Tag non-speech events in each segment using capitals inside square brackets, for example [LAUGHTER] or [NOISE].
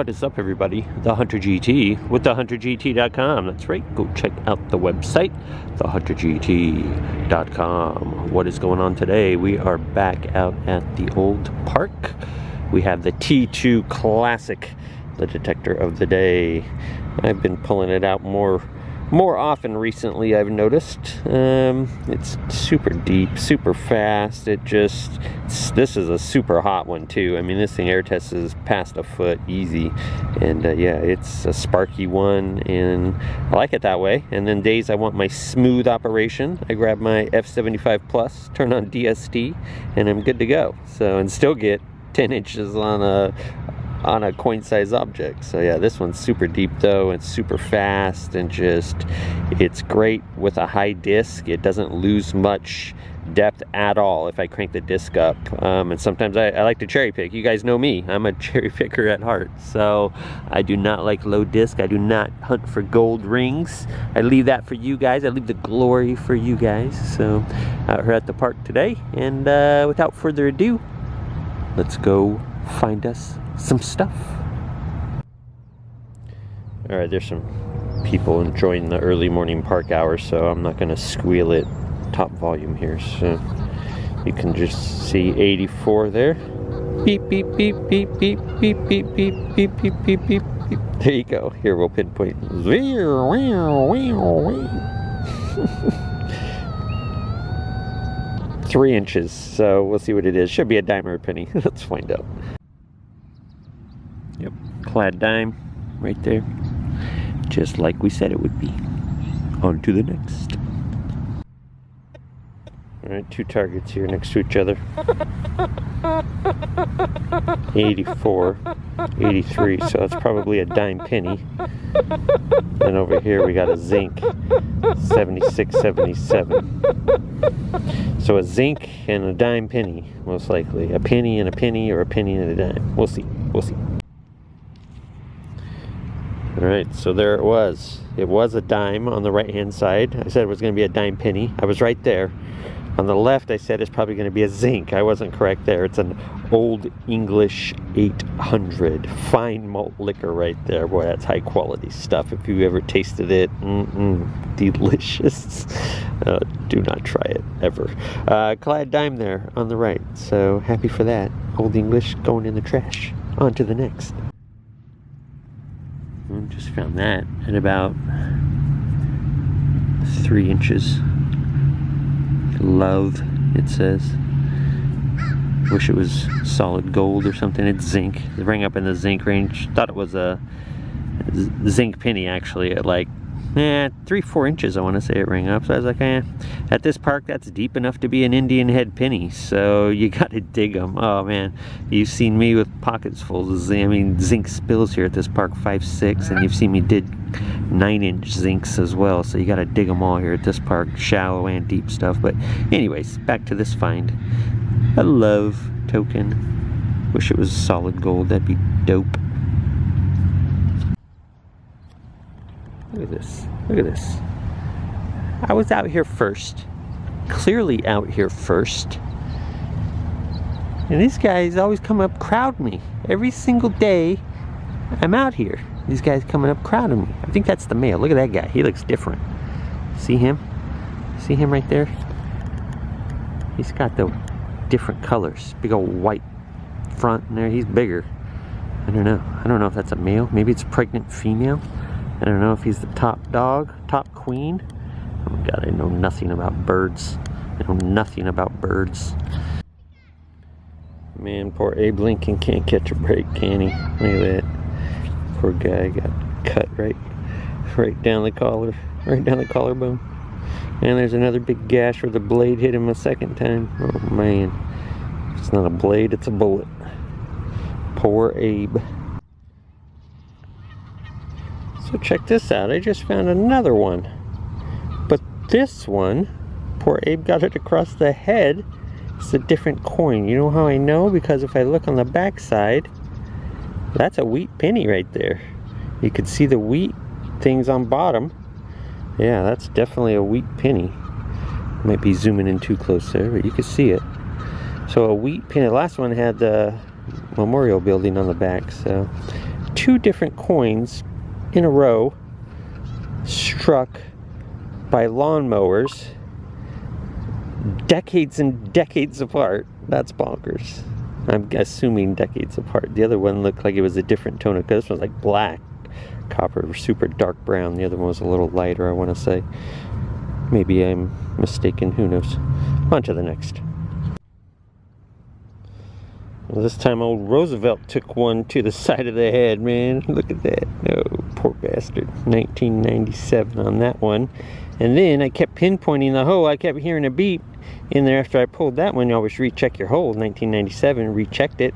What is up, everybody? The Hunter GT with thehuntergt.com. That's right. Go check out the website, thehuntergt.com. What is going on today? We are back out at the old park. We have the T2 Classic, the detector of the day. I've been pulling it out more more often recently I've noticed um, it's super deep super fast. It just this is a super hot one too. I mean this thing air tests is past a foot easy. And uh, yeah it's a sparky one and I like it that way. And then days I want my smooth operation. I grab my F75 plus turn on DST and I'm good to go. So and still get 10 inches on a on a coin size object. So yeah, this one's super deep though and super fast and just, it's great with a high disc. It doesn't lose much depth at all if I crank the disc up. Um, and sometimes I, I, like to cherry pick. You guys know me, I'm a [LAUGHS] cherry picker at heart. So I do not like low disc. I do not hunt for gold rings. I leave that for you guys. I leave the glory for you guys. So uh, we're at the park today. And uh, without further ado, let's go find us some stuff. All right, there's some people enjoying the early morning park hours, so I'm not going to squeal it top volume here. So you can just see 84 there. Beep, beep, beep, beep, beep, beep, beep, beep, beep, beep, beep, beep, beep. There you go. Here we'll pinpoint. Three inches, so we'll see what it is. Should be a dime or a penny. Let's find out clad dime right there. Just like we said it would be. On to the next. Alright, two targets here next to each other. 84, 83, so that's probably a dime penny. And over here we got a zinc, 76, 77. So a zinc and a dime penny, most likely. A penny and a penny or a penny and a dime. We'll see, we'll see. All right, so there it was. It was a dime on the right-hand side. I said it was to be a dime penny. I was right there. On the left, I said it's probably to be a zinc. I wasn't correct there. It's an Old English 800. Fine malt liquor right there. Boy, that's high quality stuff. If you ever tasted it, mm -mm, delicious. [LAUGHS] Uh, do not try it, ever. Uh, clad dime there on the right. So happy for that. Old English going in the trash. On to the next. Just found that at about three inches. Love, it says. Wish it was solid gold or something. It's zinc. It rang up in the zinc range. Thought it was a zinc penny actually at like eh, three, four inches, I want to say it rang up. So I was like, eh, at this park, that's deep enough to be an Indian head penny. So you [LAUGHS] got to dig them. Oh, man. You've seen me with pockets full of, I mean, zinc spills here at this park, five, six, and you've seen me dig nine inch zincs as well. So you got to dig them all here at this park, shallow and deep stuff. But anyways, back to this find. A love token. Wish it was solid gold. That'd be dope. Look at this. Look at this. I was out here first. Clearly out here first. And these guys always come up crowd me. Every single day I'm out here. These guys coming up crowding me. I think that's the male. Look at that guy. He looks different. See him? See him right there? He's got the different colors. Big old white front in there. He's bigger. I don't know. I don't know if that's a male. Maybe it's a pregnant female. I don't know if he's the top dog, top queen. Oh my god, I know nothing about birds. I know nothing about birds. Man, poor Abe Lincoln can't catch a break, can he? Look at that. Poor guy got cut right right down the collar, right down the collarbone. And there's another big gash where the blade hit him a second time. Oh man. It's not a blade, it's a bullet. Poor Abe. So check this out, I just found another one. But this one, poor Abe got it across the head. It's a different coin. You know how I know? Because if I look on the back side, that's a wheat penny right there. You can see the wheat things on bottom. Yeah, that's definitely a wheat penny. Might be zooming in too close there, but you can see it. So a wheat penny. The last one had the memorial building on the back, so two different coins in a row struck by lawnmowers decades and decades apart. That's bonkers. I'm assuming decades apart. The other one looked like it was a different tone. This one's like black, copper, super dark brown. The other one was a little lighter, I want to say. Maybe I'm mistaken. Who knows? On to the next. Well, this time old Roosevelt took one to the side of the head, man. Look at that. Oh, poor bastard. 1997 on that one. And then I kept pinpointing the hole. I kept hearing a beep in there after I pulled that one. You always recheck your hole. 1997, rechecked it.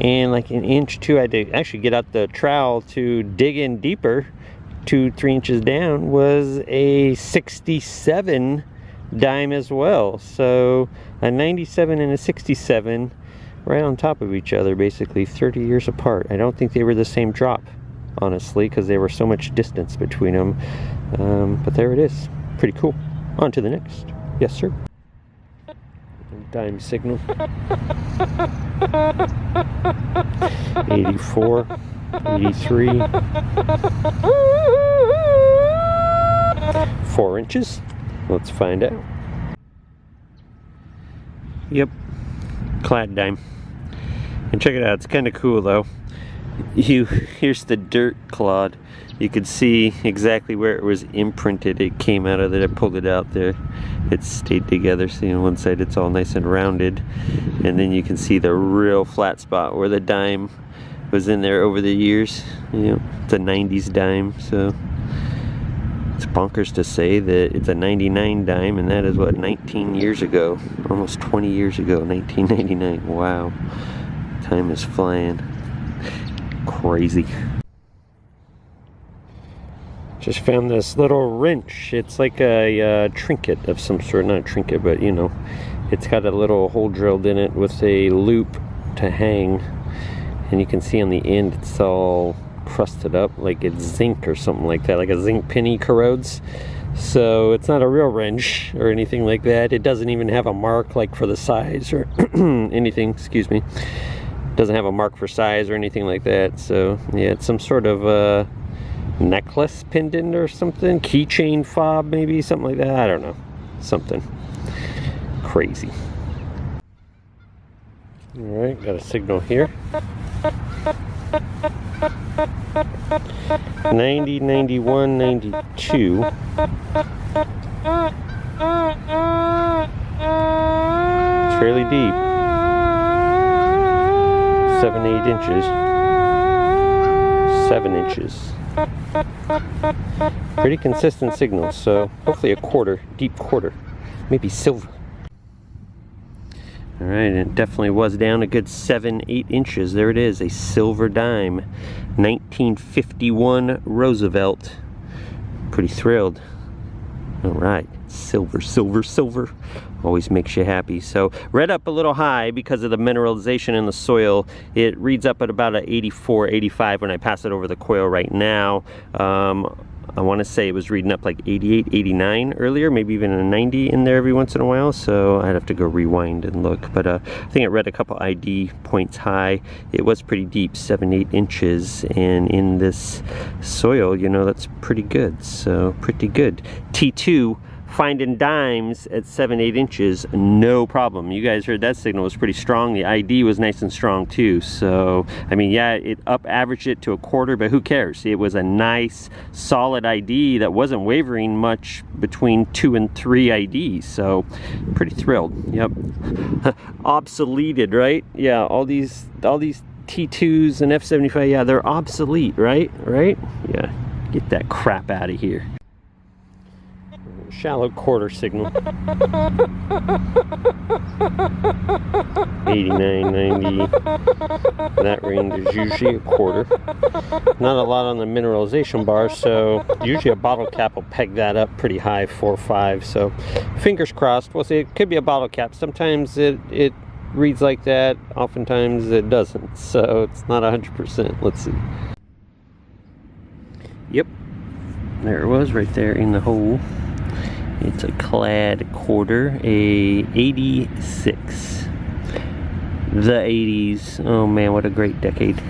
And like an inch two, I had to actually get out the trowel to dig in deeper. Two, three inches down was a 67 dime as well. So a 97 and a 67 right on top of each other, basically 30 years apart. I don't think they were the same drop, honestly, because there were so much distance between them. Um, but there it is. Pretty cool. On to the next. Yes, sir. Dime signal. 84, 83. Four inches. Let's find out. Yep, clad dime. And check it out, it's kind of cool though. You Here's the dirt clod you can see exactly where it was imprinted. It came out of there, I pulled it out there. It stayed together. See on one side it's all nice and rounded. And then you can see the real flat spot where the dime was in there over the years. You know, it's a 90s dime, so it's bonkers to say that it's a 99 dime and that is what 19 years ago almost 20 years ago 1999 wow time is flying crazy just found this little wrench. It's like a uh, trinket of some sort. Not a trinket, but you know, it's got a little hole drilled in it with a loop to hang. And you can see on the end it's all crusted up like it's zinc or something like that, like a zinc penny corrodes. So it's not a real wrench or anything like that. It doesn't even have a mark like for the size or [CLEARS THROAT] anything, excuse me. Doesn't have a mark for size or anything like that. So yeah, it's some sort of uh, necklace pendant or something keychain fob maybe something like that. I don't know. Something crazy. All right got a signal here. 90 91 92 it's fairly deep seven eight inches seven inches Pretty consistent signal, so hopefully a quarter, deep quarter, maybe silver. All right, it definitely was down a good seven, eight inches. There it is, a silver dime, 1951 Roosevelt. Pretty thrilled. All right, silver, silver, silver always makes you happy. So read up a little high because of the mineralization in the soil. It reads up at about a 84, 85 when I pass it over the coil right now. Um, I want to say it was reading up like 88, 89 earlier, maybe even a 90 in there every once in a while. So I'd have to go rewind and look. But uh, I think it read a couple ID points high. It was pretty deep, seven, eight inches. And in this soil, you know, that's pretty good. So pretty good. T2 finding dimes at seven, eight inches, no problem. You guys heard that signal was pretty strong. The ID was nice and strong too. So, I mean, yeah, it up averaged it to a quarter, but who cares? It was a nice, solid ID that wasn't wavering much between two and three IDs. So, pretty thrilled. Yep. [LAUGHS] Obsoleted, right? Yeah, all these, all these T2s and F75, yeah, they're obsolete, right? Right? Yeah, get that crap out of here shallow quarter signal. 89, 90, that range is usually a quarter. Not a lot on the mineralization bar, so usually a bottle cap will peg that up pretty high, 4 or 5. So fingers crossed. We'll see. It could be a bottle cap. Sometimes it, it reads like that, oftentimes it doesn't. So it's not 100%. Let's see. Yep, there it was right there in the hole. It's a clad quarter, a 86. The 80s. Oh man, what a great decade.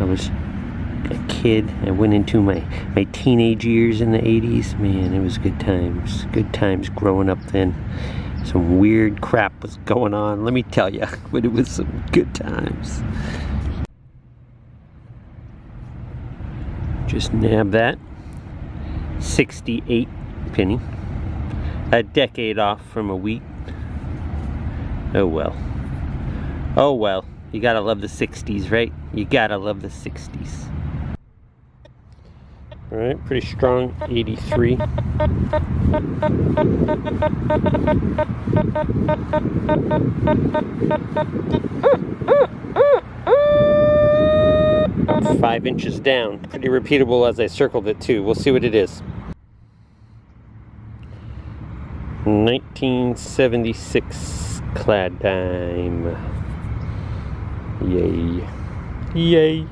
I was a kid. I went into my, my teenage years in the 80s. Man, it was good times. Good times growing up then. Some weird crap was going on, let me tell you. [LAUGHS] But it was some good times. Just nab that. 68 penny. A decade off from a wheat. Oh well. Oh well. You gotta love the 60s, right? You gotta love the 60s. All right, pretty strong 83. Five inches down. Pretty repeatable as I circled it too. We'll see what it is. 1976 clad dime. Yay. Yay.